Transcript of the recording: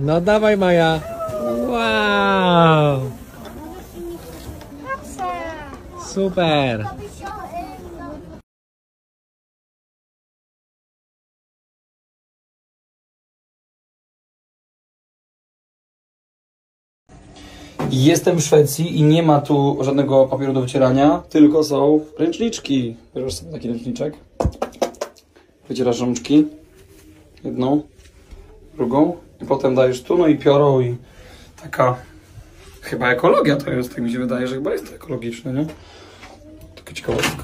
No dawaj Maja. Wow. Super. Jestem w Szwecji i nie ma tu żadnego papieru do wycierania, tylko są ręczniczki. Bierzesz sobie taki ręczniczek, wycierasz rączki, jedną, drugą i potem dajesz tu, no i piorą i taka chyba ekologia to jest, tak mi się wydaje, że chyba jest to ekologiczne, nie? Taka ciekawostka.